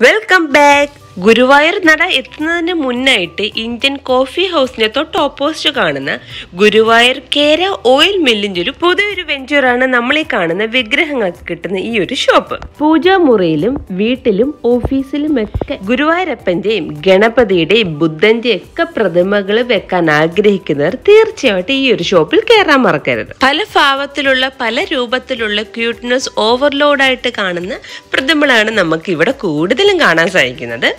Welcome back. Guruvayur നട എത്തുന്നതിന് മുന്നായിട്ട് ഇന്ത്യൻ കോഫി ഹൗസിനെ തൊട്ട് ഓപ്പോസിറ്റ് കാണുന്ന ഗുരുവായൂർ കേര ഓയിൽ മില്ലിന്റെ ഒരു പുതിയൊരു വെഞ്ചറാണ് നമ്മൾ ഈ കാണുന്ന വിഗ്രഹങ്ങൾക്ക് കിട്ടുന്ന ഈ ഒരു ഷോപ്പ്. പൂജാമുറിയിലും വീട്ടിലും ഓഫീസിലും ഒക്കെ ഗുരുവായൂരപ്പന്റെയും ഗണപതിയുടെയും ബുദ്ധന്റെയും ഒക്കെ പ്രതിമകൾ വെക്കാൻ ആഗ്രഹിക്കുന്നവർ തീർച്ചയായിട്ടും ഈ ഒരു ഷോപ്പിൽ കയറാൻ മറക്കരുത്. പല ഭാവത്തിലുള്ള പല രൂപത്തിലുള്ള ക്യൂട്ട്നെസ് ഓവർലോഡായിട്ട് കാണുന്ന പ്രതിമകളാണ് നമുക്ക് ഇവിടെ കൂടുതലും കാണാൻ സാധിക്കുന്നത്.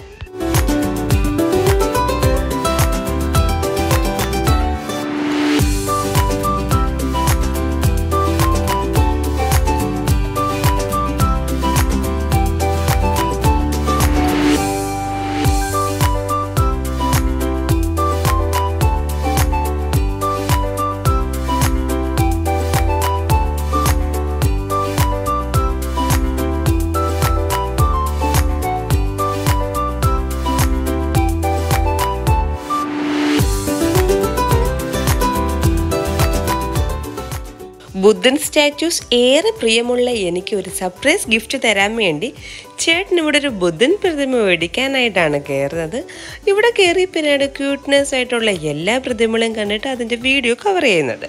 ബുദ്ധൻ സ്റ്റാറ്റ്യൂസ് ഏറെ പ്രിയമുള്ള എനിക്ക് ഒരു സർപ്രൈസ് ഗിഫ്റ്റ് തരാൻ വേണ്ടി ചേട്ടൻ ഇവിടെ ഒരു ബുദ്ധൻ പ്രതിമ മേടിക്കാനായിട്ടാണ് കയറുന്നത്. ഇവിടെ കയറി പിന്നീട് ക്യൂട്ട്നെസ് ആയിട്ടുള്ള എല്ലാ പ്രതിമകളും കണ്ടിട്ട് അതിന്റെ വീഡിയോ കവർ ചെയ്യുന്നത്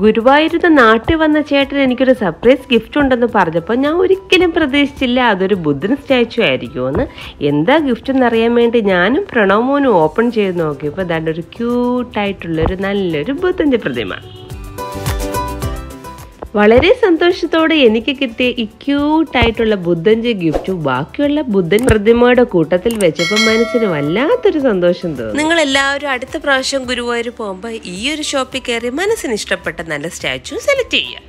ഗുരുവായൂരുന്ന് നാട്ടിൽ വന്ന ചേട്ടൻ എനിക്കൊരു സർപ്രൈസ് ഗിഫ്റ്റ് ഉണ്ടെന്ന് പറഞ്ഞപ്പോൾ ഞാൻ ഒരിക്കലും പ്രതീക്ഷിച്ചില്ല. അതൊരു ബുദ്ധൻ സ്റ്റാച്ചു ആയിരിക്കുമെന്ന്. എന്താ ഗിഫ്റ്റ് എന്നറിയാൻ വേണ്ടി ഞാനും പ്രണവമോനും ഓപ്പൺ ചെയ്ത് നോക്കിയപ്പോൾ അതാണ്ട് ഒരു ക്യൂട്ടായിട്ടുള്ളൊരു നല്ലൊരു ബുദ്ധന്റെ പ്രതിമ. വളരെ സന്തോഷത്തോടെ എനിക്ക് കിട്ടിയ ഈ ക്യൂട്ടായിട്ടുള്ള ബുദ്ധന്റെ ഗിഫ്റ്റ് ബാക്കിയുള്ള ബുദ്ധൻ പ്രതിമയുടെ കൂട്ടത്തിൽ വെച്ചപ്പോൾ മനസ്സിന് വല്ലാത്തൊരു സന്തോഷം തോന്നി. നിങ്ങൾ എല്ലാവരും അടുത്ത പ്രാവശ്യം ഗുരുവായൂർ പോകുമ്പോൾ ഈ ഒരു ഷോപ്പിൽ കയറി മനസ്സിന് ഇഷ്ടപ്പെട്ട നല്ല സ്റ്റാച്ചു സെലക്ട് ചെയ്യുക.